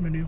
menu.